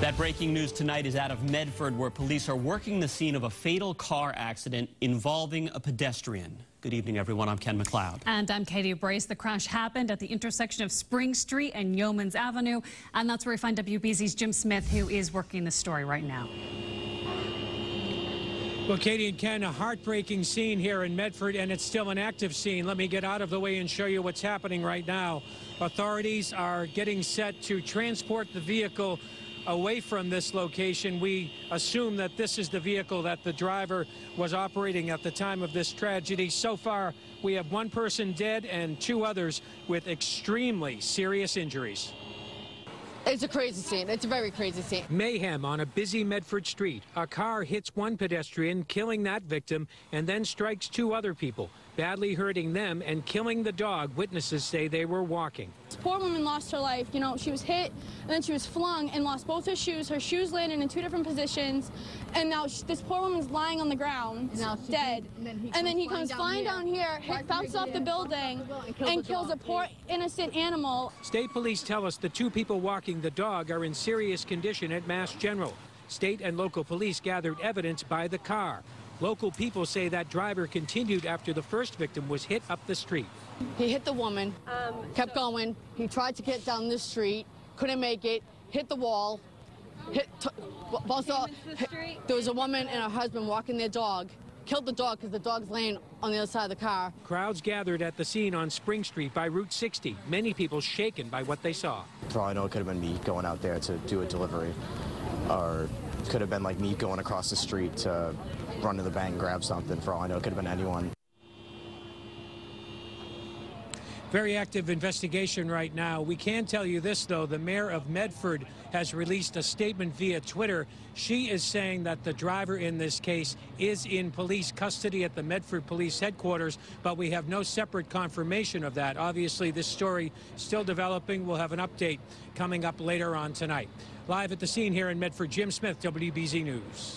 That breaking news tonight is out of Medford, where police are working the scene of a fatal car accident involving a pedestrian. Good evening, everyone. I'm Ken MacLeod. And I'm Katie Brace. The crash happened at the intersection of Spring Street and Yeomans Avenue. And that's where we find WBZ's Jim Smith, who is working the story right now. Well, Katie and Ken, a heartbreaking scene here in Medford, and it's still an active scene. Let me get out of the way and show you what's happening right now. Authorities are getting set to transport the vehicle away from this location. We assume that this is the vehicle that the driver was operating at the time of this tragedy. So far, we have one person dead and two others with extremely serious injuries. It's a crazy scene. It's a very crazy scene. Mayhem on a busy Medford street. A car hits one pedestrian, killing that victim, and then strikes two other people, badly hurting them and killing the dog witnesses say they were walking. This poor woman lost her life. You know, she was hit, and then she was flung and lost both her shoes. Her shoes landed in two different positions, and now she, this poor woman's lying on the ground, dead. and then he, and then he comes flying down here, hit, bounces off the building, and kills, and kills a poor innocent animal. State police tell us the two people walking the dog are in serious condition at Mass General. State and local police gathered evidence by the car. Local people say that driver continued after the first victim was hit up the street. He hit the woman, um, kept so going. He tried to get down the street, couldn't make it, hit the wall. Hit, also, the there was a woman and her husband walking their dog killed the dog because the dog's laying on the other side of the car. Crowds gathered at the scene on Spring Street by Route 60. Many people shaken by what they saw. For all I know, it could have been me going out there to do a delivery. Or could have been like me going across the street to run to the bank and grab something. For all I know, it could have been anyone. Very active investigation right now. We can tell you this, though. The mayor of Medford has released a statement via Twitter. She is saying that the driver in this case is in police custody at the Medford Police Headquarters, but we have no separate confirmation of that. Obviously, this story still developing. We'll have an update coming up later on tonight. Live at the scene here in Medford, Jim Smith, WBZ News.